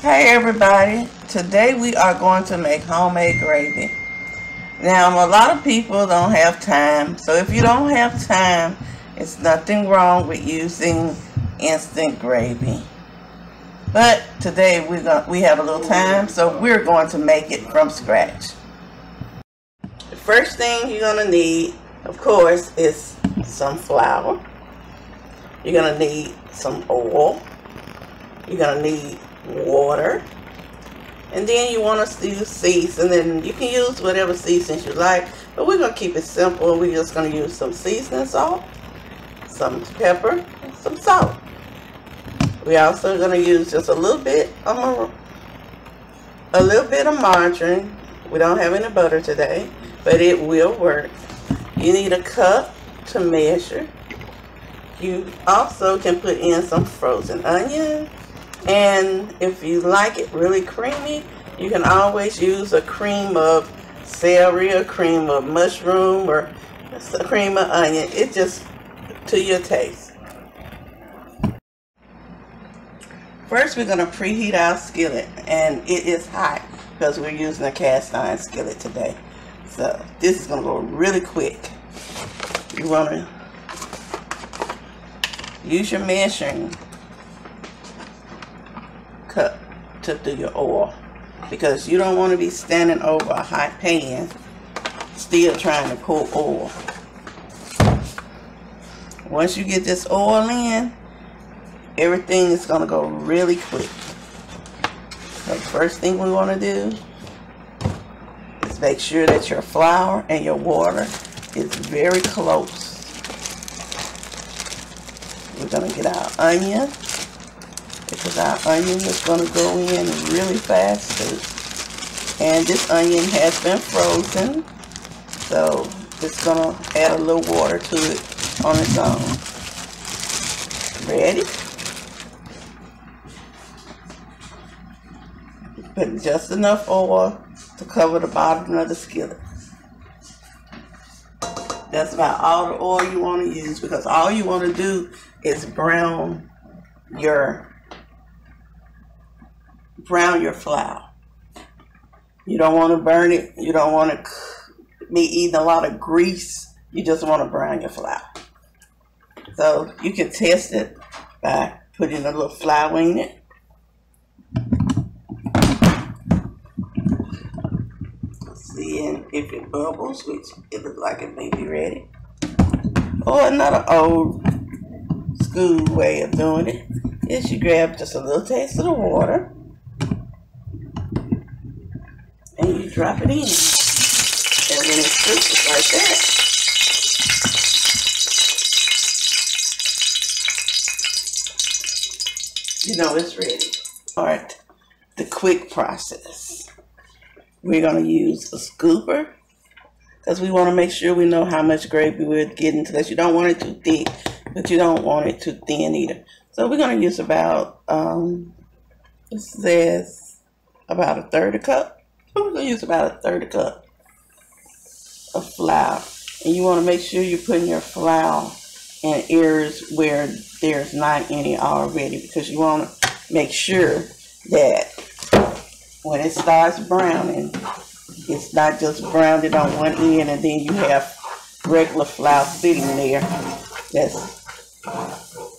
Hey everybody, today we are going to make homemade gravy. Now a lot of people don't have time, so if you don't have time, it's nothing wrong with using instant gravy. But today we're going we have a little time, so we're going to make it from scratch. The first thing you're gonna need, of course, is some flour. You're gonna need some oil. You're gonna need water. And then you want to use seasoning. You can use whatever seasonings you like, but we're gonna keep it simple. We're just gonna use some seasoning salt, some pepper, and some salt. We're also gonna use just a little bit of a little bit of margarine. We don't have any butter today, but it will work. You need a cup to measure. You also can put in some frozen onion. And if you like it really creamy, you can always use a cream of celery, a cream of mushroom, or a cream of onion. It just to your taste. First, we're going to preheat our skillet, and it is hot because we're using a cast iron skillet today. So this is going to go really quick. You want to use your measuring to do your oil because you don't want to be standing over a hot pan still trying to pour oil. Once you get this oil in, everything is going to go really quick. So the first thing we want to do is make sure that your flour and your water is very close. We're going to get our onion because our onion is going to go in really fast. And this onion has been frozen, so it's going to add a little water to it on its own. Ready? Put just enough oil to cover the bottom of the skillet. That's about all the oil you want to use because all you want to do is brown your brown your flour. You don't want to burn it. You don't want to be eating a lot of grease. You just want to brown your flour. So you can test it by putting a little flour in it. Seeing if it bubbles, which it looks like it may be ready. Or another old school way of doing it is you grab just a little taste of the water and you drop it in. And when it's cooked like that, you know it's ready. All right, the quick process. We're gonna use a scooper because we want to make sure we know how much gravy we're getting because you don't want it too thick, but you don't want it too thin either. So we're gonna use about, um, it says about a third a cup going to use about a third a cup of flour. And you want to make sure you're putting your flour in areas where there's not any already because you want to make sure that when it starts browning, it's not just browned on one end and then you have regular flour sitting there that's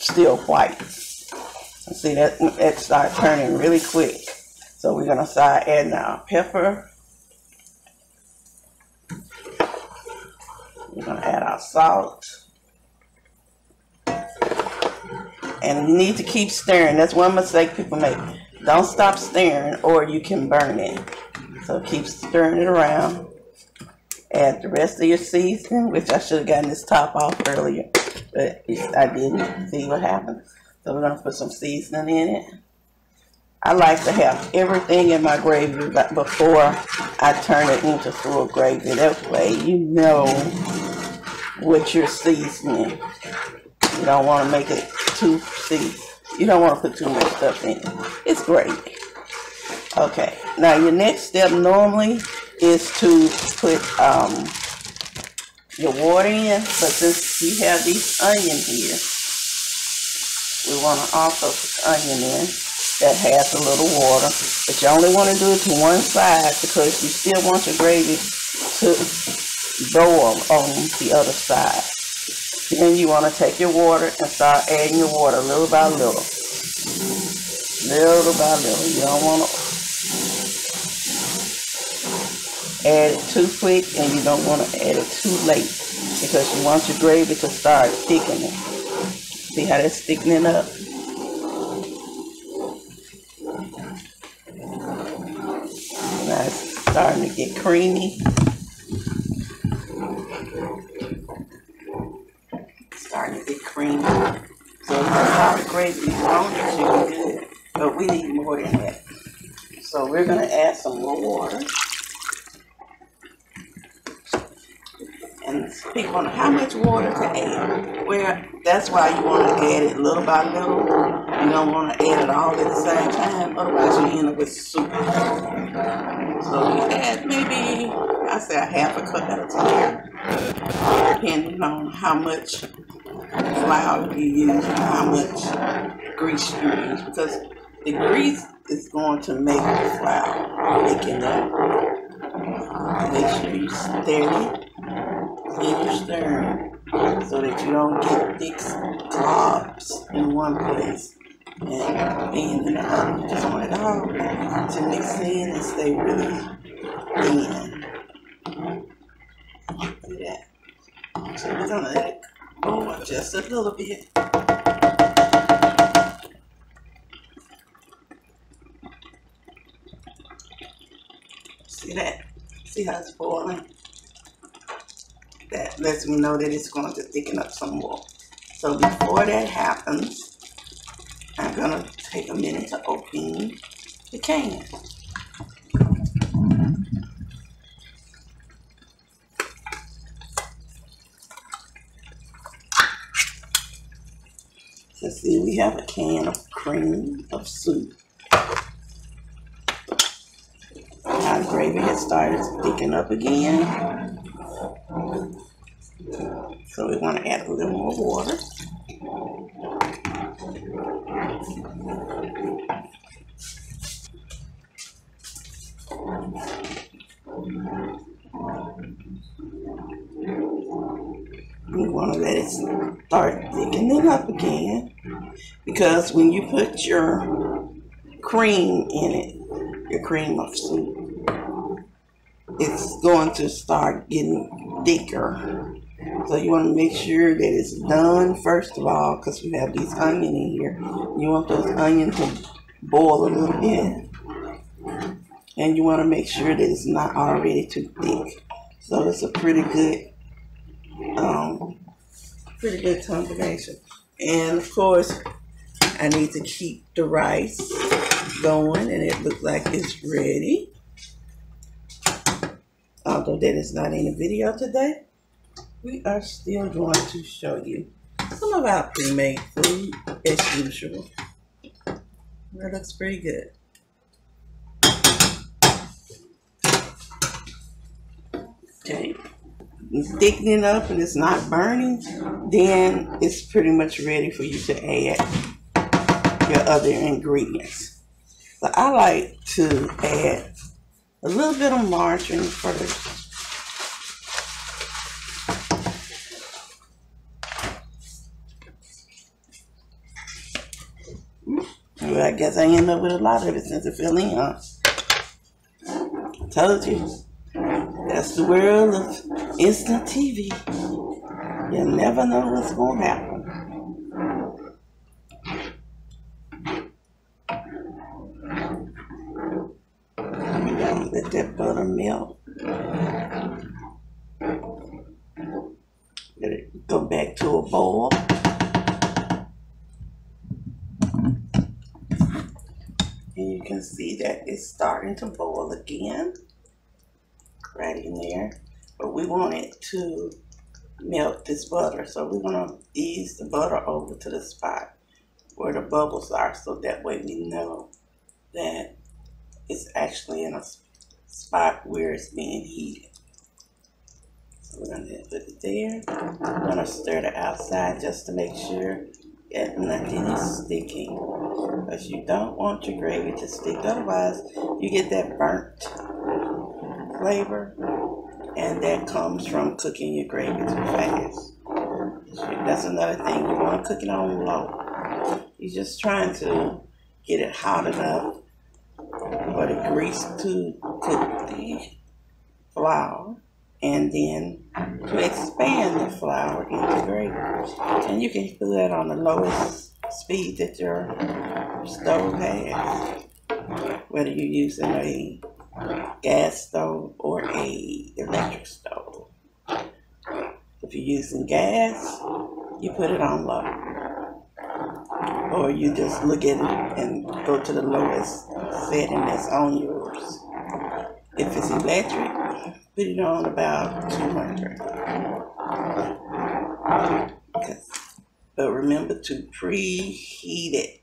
still white. See that it starts turning really quick. So we're gonna start adding our pepper. We're gonna add our salt. And you need to keep stirring. That's one mistake people make. Don't stop stirring or you can burn it. So keep stirring it around. Add the rest of your seasoning, which I should have gotten this top off earlier, but I didn't. See what happened? So we're gonna put some seasoning in it. I like to have everything in my gravy before I turn it into full gravy. That way you know what you're seasoning. You don't want to make it too, see, you don't want to put too much stuff in it. It's great. Okay, now your next step normally is to put um, your water in, but since we have these onions here, we want to also put onion in that has a little water. But you only want to do it to one side because you still want your gravy to boil on the other side. Then you want to take your water and start adding your water little by little. Little by little. You don't want to add it too quick and you don't want to add it too late because you want your gravy to start thickening. See how that's thickening up? Now it's to get creamy. Starting to get creamy. So that's all the gravy you want, it should be good. But we need more than that. So we're gonna add some more water. and pick on how much water to add. Where that's why you want to add it little by little. You don't want to add it all at the same time, otherwise you end up with soup. So you add maybe I say a half a cup at a time, depending on how much flour you use and how much grease you use, because the grease is going to make the flour making that. Make sure you in your stir so that you don't get thick globs in one place and being. You just want it all to mix in and stay really thin. Look at that. So we're gonna let it go just a little bit. See that? See how it's boiling? that lets me know that it's going to thicken up some more. So before that happens, I'm to take a minute to open the can. Let's see, we have a can of cream of soup. Our gravy has started thickening up again. So we want to add a little more water. We want to let it start thickening up again because when you put your cream in it, your cream of soup, it's going to start getting thicker so you want to make sure that it's done first of all, because we have these onion in here. You want those onions to boil a little bit. And you want to make sure that it's not already too thick. So it's a pretty good, um, pretty good combination. And of course, I need to keep the rice going, and it looks like it's ready. Although that is not in the video today we are still going to show you some of our pre-made food as usual. That looks pretty good. Okay, it's thickening up and it's not burning, then it's pretty much ready for you to add your other ingredients. So I like to add a little bit of margarine first. Well, I guess I end up with a lot of it since it fell in, huh? Told you. That's the world of instant TV. You never know what's going to happen. You can see that it's starting to boil again. Right in there. But we want it to melt this butter. So we're going to ease the butter over to the spot where the bubbles are. So that way we know that it's actually in a spot where it's being heated. So we're going to put it there. I'm going to stir the outside just to make sure nothing is sticking. Because you don't want your gravy to stick. Otherwise, you get that burnt flavor. And that comes from cooking your gravy too fast. That's another thing. You want to cook it on low. You're just trying to get it hot enough for the grease to cook the flour and then to expand the flour into gravy. And you can do that on the lowest speed that your stove has, whether you're using a gas stove or a electric stove. If you're using gas, you put it on low. Or you just look at it and go to the lowest setting that's on yours. If it's electric, put it on about 200. But remember to preheat it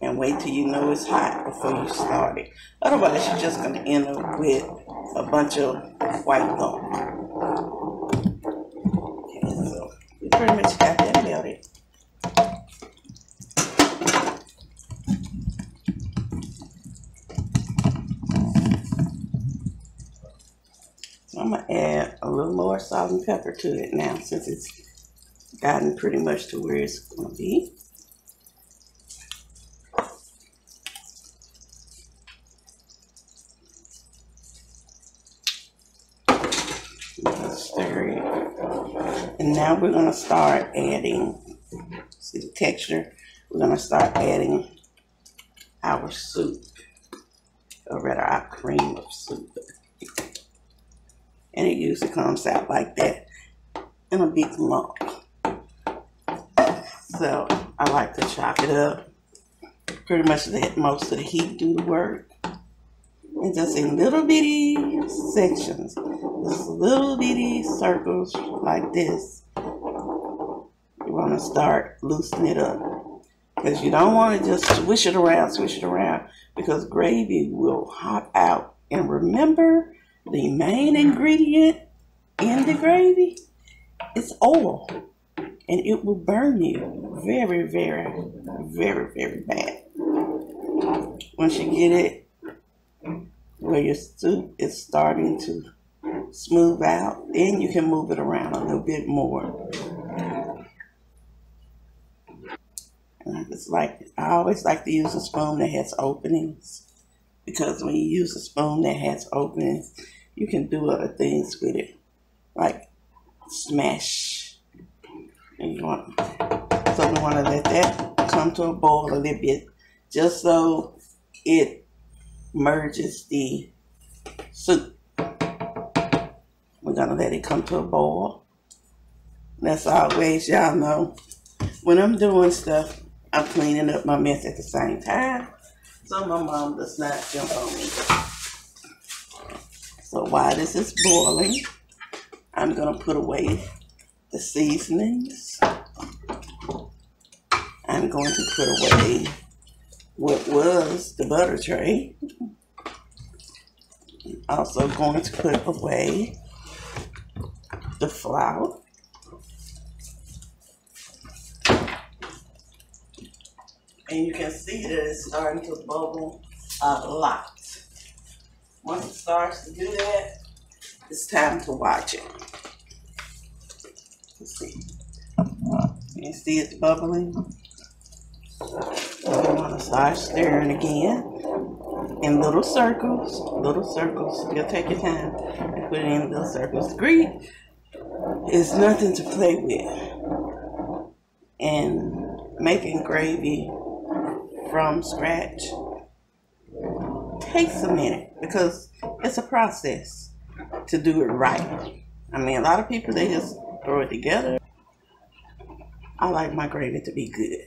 and wait till you know it's hot before you start it. Otherwise, you're just going to end up with a bunch of white gum. Okay, so we pretty much got that melted. I'm gonna add a little more salt and pepper to it now since it's gotten pretty much to where it's gonna be. Stir it. And now we're gonna start adding, see the texture? We're gonna start adding our soup, or rather our cream of soup and it usually comes out like that in a big lump. So I like to chop it up. Pretty much let most of the heat do the work. And just in little bitty sections, just little bitty circles like this. You want to start loosening it up. Because you don't want to just swish it around, swish it around, because gravy will hop out. And remember, the main ingredient in the gravy is oil. And it will burn you very, very, very, very bad. Once you get it where your soup is starting to smooth out, then you can move it around a little bit more. It's like I always like to use a spoon that has openings because when you use a spoon that has openings, you can do other things with it, like smash. And you want so we want to let that come to a boil a little bit, just so it merges the soup. We're gonna let it come to a boil. That's always, y'all know, when I'm doing stuff, I'm cleaning up my mess at the same time. So my mom does not jump on me. So while this is boiling, I'm gonna put away the seasonings. I'm going to put away what was the butter tray. Also going to put away the flour. And that it's starting to bubble a lot. Once it starts to do that, it's time to watch it. Let's see. You see it's bubbling? You want to start stirring again in little circles. Little circles. You'll take your time and put it in little circles. Gravy is nothing to play with. And making gravy from scratch takes a minute because it's a process to do it right. I mean, a lot of people, they just throw it together. I like my gravy to be good.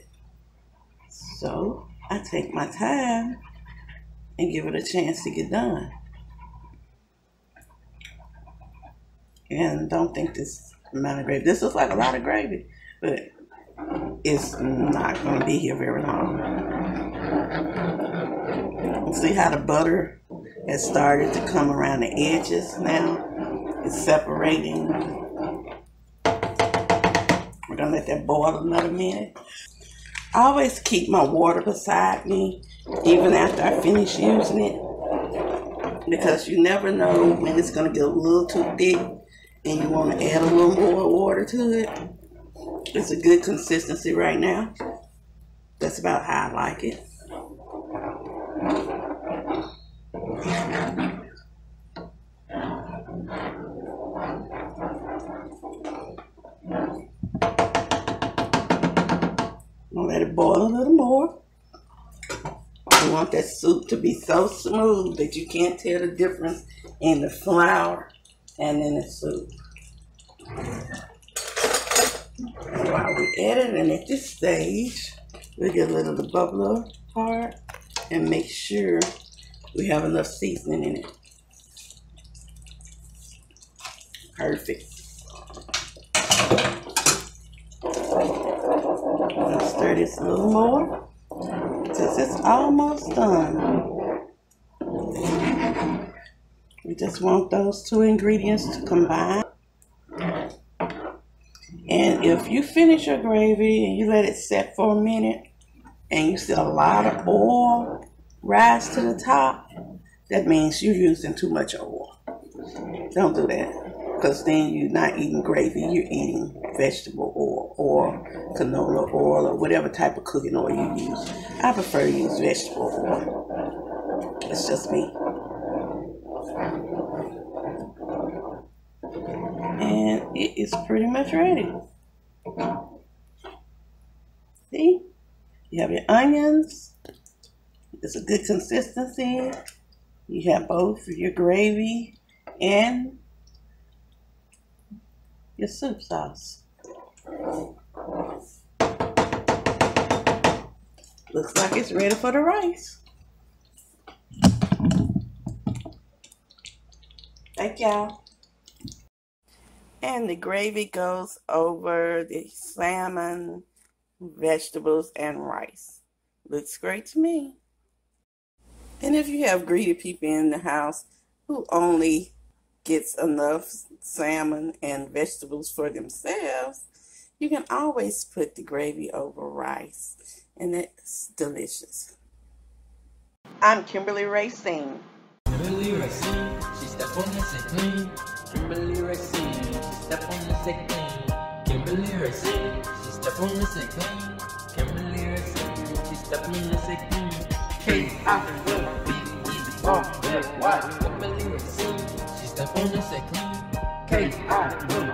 So I take my time and give it a chance to get done. And don't think this amount of gravy, this looks like a lot of gravy, but it's not going to be here very long. See how the butter has started to come around the edges now? It's separating. We're gonna let that boil another minute. I always keep my water beside me, even after I finish using it, because you never know when it's gonna get a little too thick and you wanna add a little more water to it. It's a good consistency right now. That's about how I like it. A little more. I want that soup to be so smooth that you can't tell the difference in the flour and in the soup. While we're it, and at this stage, we get a little of the bubbler part and make sure we have enough seasoning in it. Perfect. Stir this a little more since it's almost done. We just want those two ingredients to combine. And if you finish your gravy and you let it set for a minute and you see a lot of oil rise to the top, that means you're using too much oil. Don't do that because then you're not eating gravy, you're eating vegetable oil or canola oil or whatever type of cooking oil you use. I prefer to use vegetable oil. It's just me. And it is pretty much ready. See? You have your onions. It's a good consistency. You have both your gravy and your soup sauce. Looks like it's ready for the rice. Thank y'all. And the gravy goes over the salmon, vegetables, and rice. Looks great to me. And if you have greedy people in the house who only gets enough salmon and vegetables for themselves, you can always put the gravy over rice, and it's delicious. I'm Kimberly Racin. Kimberly Racin, she step on the clean. Kimberly Racin, she step on the clean. Kimberly Racin, she step on the clean. Kimberly Racin, she step on the clean. K I L B E R L Y. Kimberly Racin, she step on the clean. K I L